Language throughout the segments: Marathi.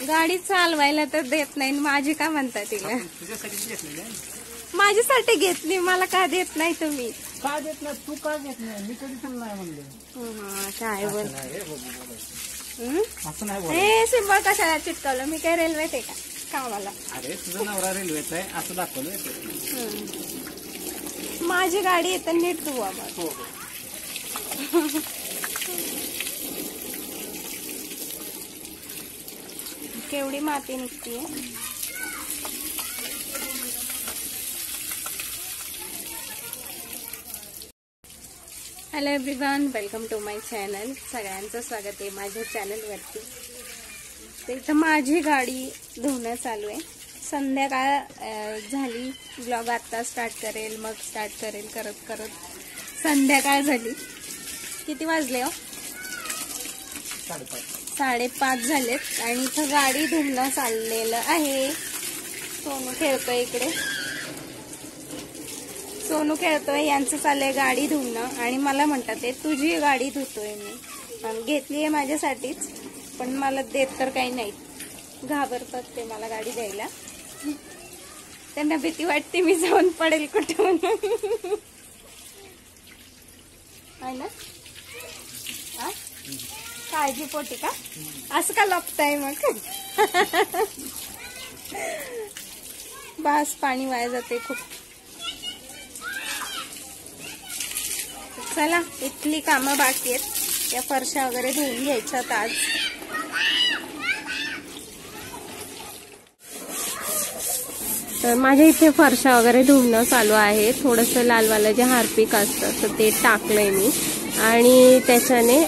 गाडी चालवायला तर देत नाही माझी का म्हणता तिला? माझ्यासाठी घेतली मला का देत नाही तुम्ही? का देत नाही? तू का घेत नाही? मी कधी तुला नाही म्हणले. हा, काय बोल? बाबू. हं? सिंबल कशाला चिटकवलं? मी काय रेल्वेत आहे का? कामाला. अरे तुझा नवरा रेल्वेचा आहे असं दाखवलं ते. माझी गाडी येते नीट धुवा मग हो हो केवढी माती निघतीये. Hello everyone welcome to my channel सगळ्यांचं स्वागत आहे माझ्या चॅनलवरती तर इथं माझी गाडी धुणं चालू आहे. संध्याकाळ झाली. ब्लॉग आत्ता स्टार्ट करेल मग स्टार्ट करेल करत करत संध्याकाळ झाली. किती वाजले हो? साडेपाच. साडेपाच झालेत आणि इथं गाडी धुणं चाललेलं आहे. सोनू खेळतोय इकडे. सोनू खेळतोय यांचं चाललंय गाडी धुणं आणि मला म्हणतात ते तुझी गाडी धुतोय मी. घेतली आहे माझ्यासाठीच पण मला देत तर काही नाही. घाबरतात ते मला गाडी द्यायला. त्यांना भीती वाटते मी जाऊन पडेल कुठे म्हणून आहे ना? काळजी पोटी का? असं का लपताय मग? बास पाणी वाया जाते खूप. चला इथली कामं बाकी आहेत. त्या फरशा वगैरे धुवून घ्यायच्यात आज. तर माझ्या इथे फरशा वगैरे धुवणं चालू आहे. थोडंसं लालवालं जे हार्पिक असतं तर ते टाकलंय मी. आणि त्याच्याने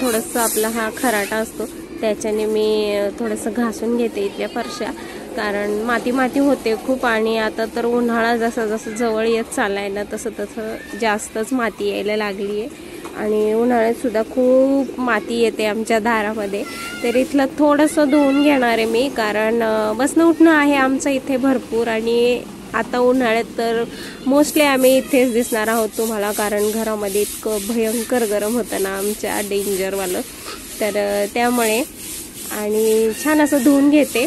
थोडंसं आपला हा खराटा असतो. त्याच्याने मी थोडंसं घासून घेते इथल्या फरशा. कारण माती माती होते खूप आणि आता तर उन्हाळा जसा जसं जवळ येत चाललाय ना तसं तसं जास्तच माती यायला लागली आहे आणि उन्हाळ्यातसुद्धा खूप माती येते आमच्या दारामध्ये. तर इथलं थोडंसं धुवून घेणार आहे मी कारण बसणं उठणं आहे आमचं इथे भरपूर आणि आता उन्हाळ्यात तर मोस्टली आम्ही इथेच दिसणार आहोत तुम्हाला कारण घरामध्ये इतकं भयंकर गरम होतं ना आमच्या डेंजरवालं तर त्यामुळे आणि छान असं धुवून घेते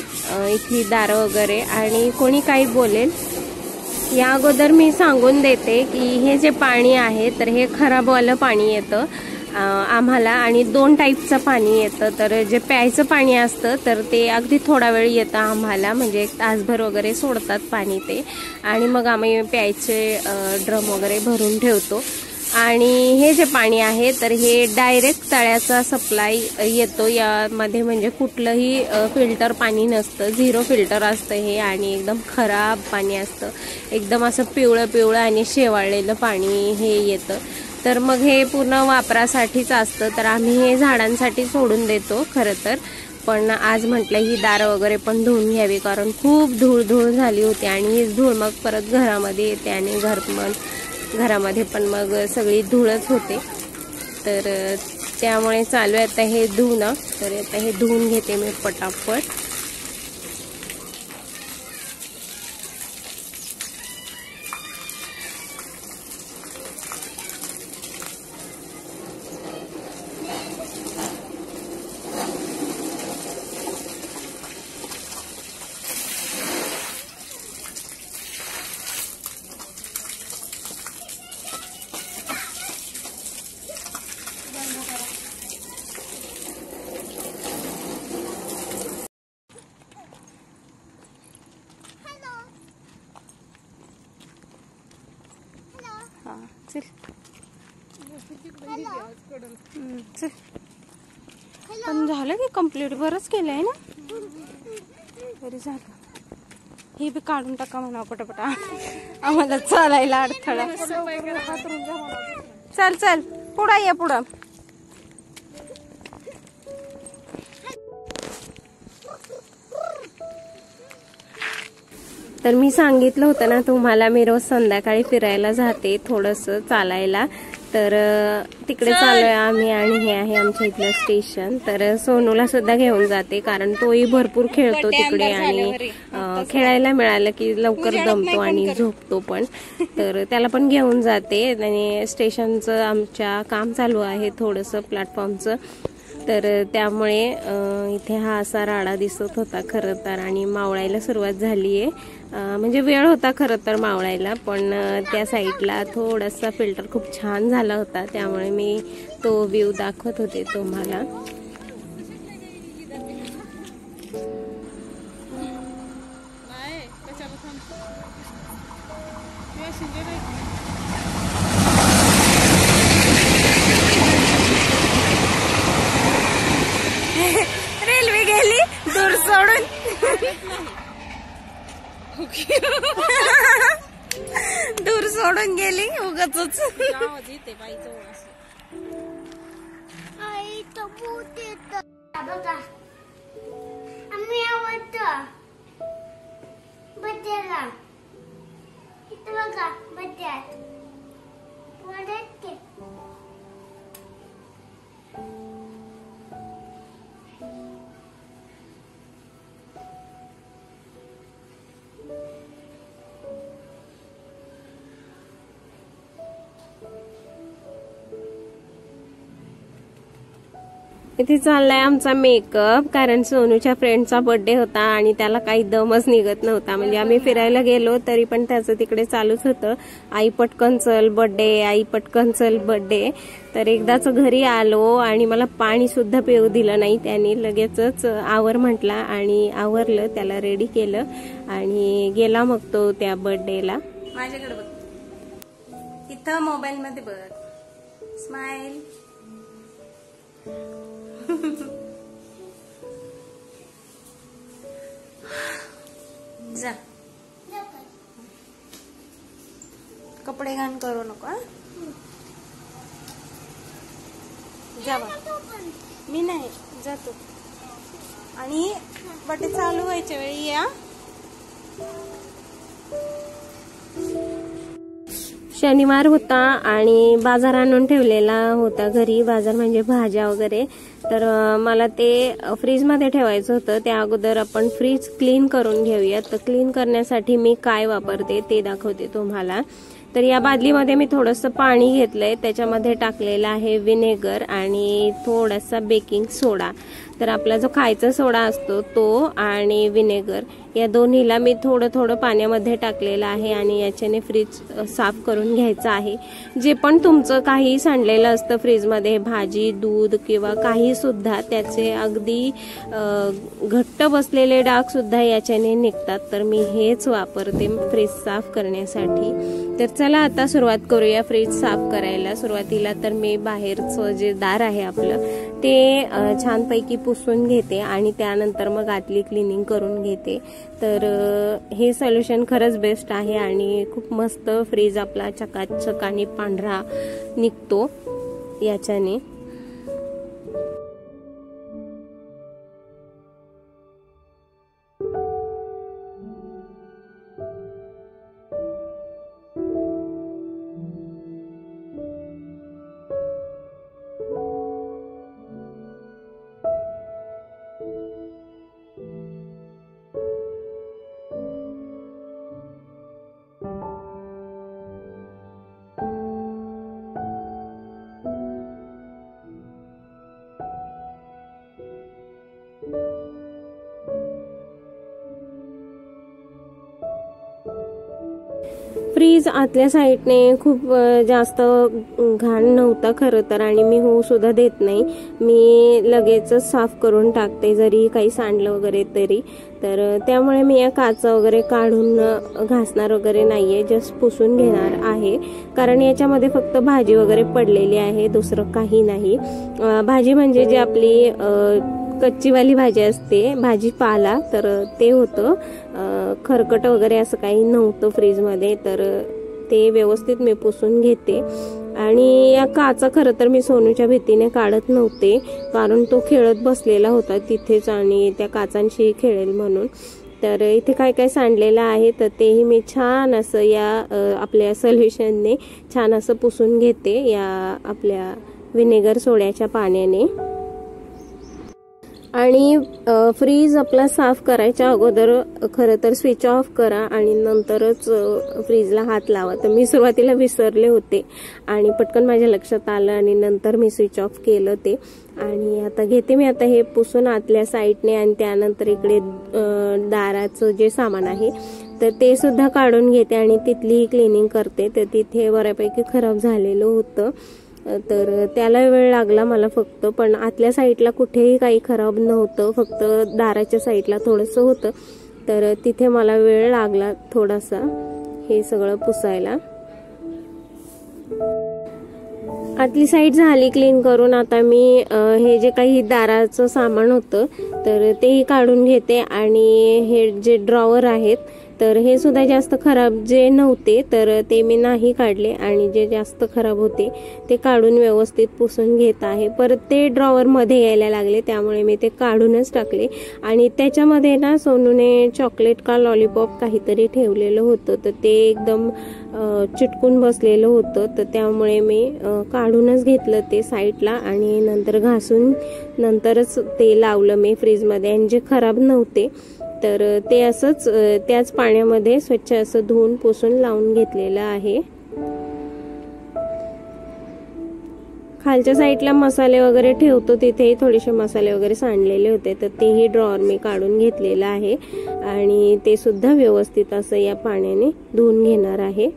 इथली दारं वगैरे. आणि कोणी काही बोलेल या अगोदर मी सांगून देते की हे जे पाणी आहे तर हे खराबवालं पाणी येतं. आम्हाला आणि दोन टाईपचं पाणी येतं. तर जे प्यायचं पाणी असतं तर ते अगदी थोडा वेळ येतं आम्हाला. म्हणजे एक तासभर वगैरे सोडतात पाणी ते. आणि मग आम्ही प्यायचे ड्रम वगैरे भरून ठेवतो. आणि हे जे पाणी आहे तर हे डायरेक्ट तळ्याचा सप्लाय येतो. यामध्ये म्हणजे कुठलंही फिल्टर पाणी नसतं. झिरो फिल्टर असतं हे आणि एकदम खराब पाणी असतं. एकदम असं पिवळं पिवळं आणि शेवाळलेलं पाणी हे येतं. तर मग हे पूर्ण वापरासाठीच असतं. तर आम्ही हे झाडांसाठी सोडून देतो खरं तर. पण आज म्हटलं ही दारं वगैरे पण धुवून घ्यावी कारण खूप धूळ धूळ झाली होती आणि ही धूळ मग परत घरामध्ये येते आणि घर पण घरामध्ये पण मग सगळी धूळच होते. तर त्यामुळे चालू आहे आता हे धुणं. तर आता हे धुवून घेते मी पटापट हा चल. पण झालं की कंप्लीट बरंच केलं आहे ना? बरी झालं. हे बी काढून टाका म्हणा पटापटा. आम्हाला चालायला अडथळा. चल चल. पुढं ये पुढं. तर मी सांगितलं होतं ना तुम्हाला मी रोज संध्याकाळी फिरायला जाते थोडंसं चालायला. तर तिकडे चाललोय आम्ही आणि हे आहे आमच्या इथलं स्टेशन. तर सोनूला सुद्धा घेऊन जाते कारण तोही भरपूर खेळतो तिकडे आणि खेळायला मिळालं की लवकर दमतो आणि झोपतो पण. तर त्याला पण घेऊन जाते. आणि स्टेशनचं आमच्या काम चालू आहे थोडंसं प्लॅटफॉर्मचं. तर त्यामुळे इथे हा असा राडा दिसत होता खरं तर आणि मावळायला सुरुवात झाली आहे म्हणजे वेळ होता खरं तर मावळायला पण त्या साईडला थोडासा फिल्टर खूप छान झाला होता. त्यामुळे मी तो व्ह्यू दाखवत होते तुम्हाला रेल्वे गेली दूर सोडून दूर सोडून गेली उगाच आई तो भूत येतं. बघा आम्ही आवडतं बड्डेला इथं बघा बड्ड्यात वरच इथे चाललाय आमचा मेकअप कारण सोनूच्या फ्रेंडचा बर्थडे होता आणि त्याला काही दमच निघत नव्हता. म्हणजे आम्ही फिरायला गेलो तरी पण त्याचं तिकडे चालूच होतं. आई पटकन चल बर्थडे आई पटकन चल बर्थडे तर एकदाच घरी आलो आणि मला पाणी सुद्धा पिऊ दिलं नाही. त्याने लगेचच आवर म्हटला आणि आवरलं त्याला रेडी केलं आणि गेला मग तो त्या बर्थडेला माझ्याकडे बघ. इथं मोबाईल मध्ये बघ. स्माइल जा. कपडे घाण करू नको जा मी नाही जातो आणि बटे चालू व्हायच्या वेळी या शनिवार होता आणि बाजार आणून ठेवलेला होता घरी. बाजार म्हणजे भाज्या वगैरे. तर मला ते फ्रीजमध्ये ठेवायचं होतं. त्या अगोदर आपण फ्रीज क्लीन करून घेऊयात. तर क्लीन करण्यासाठी मी काय वापरते ते दाखवते तुम्हाला. तर या बादलीमध्ये मी थोडंसं पाणी घेतलंय. त्याच्यामध्ये टाकलेलं आहे विनेगर आणि थोडासा बेकिंग सोडा. तर आपला जो खायचा सोडा असतो तो आणि विनेगर या दोन्हीला मी थोडं थोडं पाण्यामध्ये टाकलेलं आहे आणि याच्याने फ्रीज साफ करून घ्यायचं आहे. जे पण तुमचं काही सांडलेलं असतं फ्रीजमध्ये भाजी दूध किंवा काहीसुद्धा त्याचे अगदी घट्ट बसलेले डागसुद्धा याच्याने निघतात. तर मी हेच वापरते फ्रीज साफ करण्यासाठी. तर चला आता सुरुवात करूया फ्रीज साफ करायला. सुरुवातीला तर मी बाहेरचं जे दार आहे आपलं ते छानपैकी पुसून घेते आणि त्यानंतर मग आतली क्लिनिंग करून घेते. तर हे सोल्युशन खरंच बेस्ट आहे आणि खूप मस्त फ्रीज आपला चकाचक आणि पांढरा निघतो याच्याने. फ्रीज आतल्या साईडने खूप जास्त घाण नव्हता खरं तर आणि मी होऊ सुद्धा देत नाही. मी लगेचच साफ करून टाकते जरी काही सांडलं वगैरे तरी. तर त्यामुळे मी या काचा वगैरे काढून घासणार वगैरे नाहीये जस्ट पुसून घेणार आहे. कारण याच्यामध्ये फक्त भाजी वगैरे पडलेली आहे दुसरं काही नाही. भाजी म्हणजे जी आपली कच्चीवाली भाजी असते भाजीपाला तर ते होतं. खरकट वगैरे असं काही नव्हतं फ्रीजमध्ये तर ते व्यवस्थित मी पुसून घेते. आणि या काचा खरं तर मी सोनूच्या भीतीने काढत नव्हते कारण तो खेळत बसलेला होता तिथेच आणि त्या काचांशी खेळेल म्हणून. तर इथे काय काय सांडलेलं आहे तर तेही मी छान असं या आपल्या सोल्युशनने छान असं पुसून घेते या आपल्या व्हिनेगर सोड्याच्या पाण्याने. आणि फ्रीज आपला साफ करायच्या अगोदर खरं तर स्विच ऑफ करा आणि नंतरच फ्रीजला हात लावा. तर मी सुरुवातीला विसरले होते आणि पटकन माझ्या लक्षात आलं आणि नंतर मी स्विच ऑफ केलं ते. आणि आता घेते मी आता हे पुसून आतल्या साईडने आणि त्यानंतर इकडे दाराचं जे सामान आहे तर ते सुद्धा काढून घेते आणि तिथलीही क्लिनिंग करते. तर तिथे बऱ्यापैकी खराब झालेलं होतं. तर त्याला वेळ लागला मला फक्त पण आतल्या साईडला कुठेही काही खराब नव्हतं फक्त दाराच्या साईडला थोडंसं होतं. तर तिथे मला वेळ लागला थोडासा हे सगळं पुसायला. आतली साईड झाली क्लीन करून. आता मी हे जे काही दाराचं सामान होतं तर तेही काढून घेते. आणि हे जे ड्रॉवर आहेत तर हे सुद्धा जास्त खराब जे नव्हते तर ते मी नाही काढले. आणि जे जास्त खराब होते ते काढून व्यवस्थित पुसून घेत आहे. परत ते ड्रॉवरमध्ये यायला लागले त्यामुळे मी ते काढूनच टाकले. आणि त्याच्यामध्ये ना सोनूने चॉकलेट का लॉलीपॉप काहीतरी ठेवलेलं होतं. तर ते एकदम चिटकून बसलेलं होतं. तर त्यामुळे मी काढूनच घेतलं ते साईडला. आणि नंतर घासून नंतरच ते लावलं मी फ्रीजमध्ये आणि जे खराब नव्हते तर ते असंच त्याच पाण्यामध्ये स्वच्छ असं धुवून पुसून लावून घेतलेलं आहे. खालच्या साईडला मसाले वगैरे ठेवतो तिथेही थोडेसे मसाले वगैरे सांडलेले होते तर तेही ड्रॉवर मी काढून घेतलेलं आहे. आणि ते सुद्धा व्यवस्थित असं या पाण्याने धुवून घेणार आहे.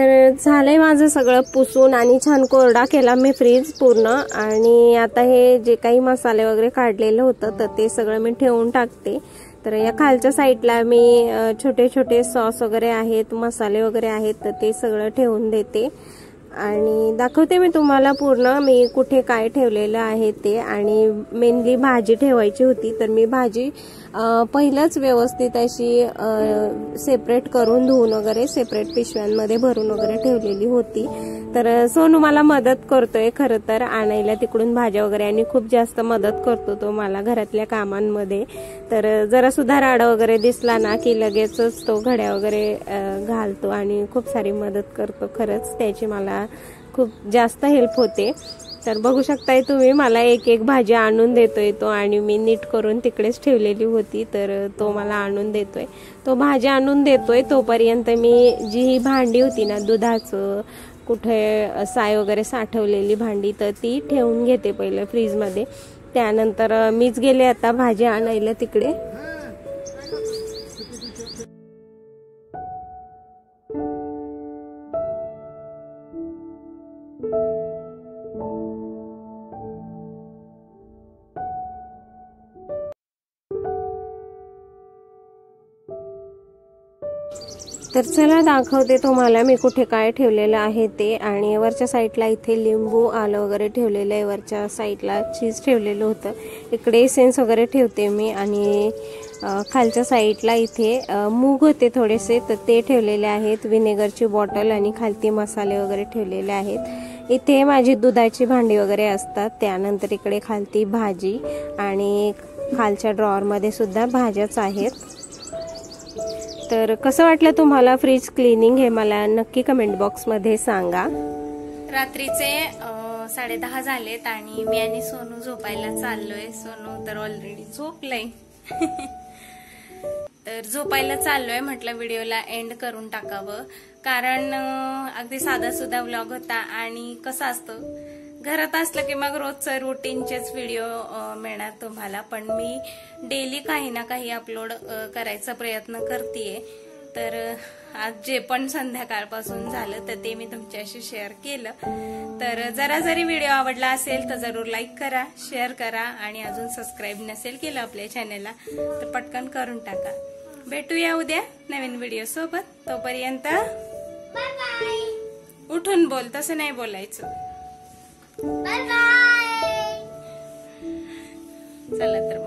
तर झालंय माझं सगळं पुसून आणि छान कोरडा केला मी फ्रीज पूर्ण. आणि आता हे जे काही मसाले वगैरे काढलेलं होतं तर ते सगळं मी ठेवून टाकते. तर या खालच्या साईडला मी छोटे छोटे सॉस वगैरे आहेत मसाले वगैरे आहेत तर ते सगळं ठेवून देते. आणि दाखवते मी तुम्हाला पूर्ण. मी कुठे काय ठेवलेलं आहे ते. आणि मेनली भाजी ठेवायची होती तर मी भाजी पहिलंच व्यवस्थित अशी सेपरेट करून धुवून वगैरे सेपरेट पिशव्यांमध्ये भरून वगैरे ठेवलेली होती. तर सोनू मला मदत करतोय खरं तर. आणायला तिकडून भाज्या वगैरे आणि खूप जास्त मदत करतो तो मला घरातल्या कामांमध्ये. तर जरा सुद्धा राडा वगैरे दिसला ना की लगेचच तो घड्या वगैरे घालतो आणि खूप सारी मदत करतो खरंच. त्याची मला खूप जास्त हेल्प होते. तर बघू शकताय तुम्ही मला एक एक भाजी आणून देतोय तो आणि मी नीट करून तिकडेच ठेवलेली होती तर तो मला आणून देतोय. तो भाजी आणून देतोय तोपर्यंत मी जी ही भांडी होती ना दुधाचं कुठे साय वगैरे साठवलेली भांडी तर ती ठेवून घेते पहिलं फ्रीजमध्ये त्यानंतर मीच गेले आता भाजी आणायला तिकडे. तर चला दाखवते तुम्हाला मी कुठे काय ठेवलेलं आहे ते. आणि वरच्या साईडला इथे लिंबू आलं वगैरे ठेवलेलं आहे. वरच्या साईडला चीज ठेवलेलं होतं. इकडे सेन्स वगैरे ठेवते मी. आणि खालच्या साईडला इथे मूग होते थोडेसे तर ते ठेवलेले आहेत. विनेगरची बॉटल आणि खालती मसाले वगैरे ठेवलेले आहेत. इथे माझी दुधाची भांडी वगैरे असतात. त्यानंतर इकडे खालती भाजी आणि खालच्या ड्रॉवरमध्ये सुद्धा भाज्याच आहेत. तर कसं वाटलं तुम्हाला फ्रीज क्लिनिंग हे मला नक्की कमेंट बॉक्समध्ये सांगा. रात्रीचे साडे दहा झालेत आणि मी आणि सोनू झोपायला चाललोय. सोनू तर ऑलरेडी झोपलंय. तर झोपायला चाललोय म्हटलं व्हिडिओला एंड करून टाकावं. कारण अगदी साधा सुद्धा व्लॉग होता आणि कसं असतं घरात असलं की मग रोजचं रुटीनचेच व्हिडिओ मिळणार तुम्हाला. पण मी डेली काही ना काही अपलोड करायचा प्रयत्न करतेय. तर आज जे पण संध्याकाळपासून झालं तर ते मी तुमच्याशी शेअर केलं. तर जरा जरी व्हिडिओ आवडला असेल तर जरूर लाईक करा शेअर करा आणि अजून सबस्क्राईब नसेल केलं आपल्या चॅनेलला तर पटकन करून टाका. भेटूया उद्या नवीन व्हिडिओ सोबत. तोपर्यंत उठून बोल तसं नाही बोलायचं. बाय बाय चला तर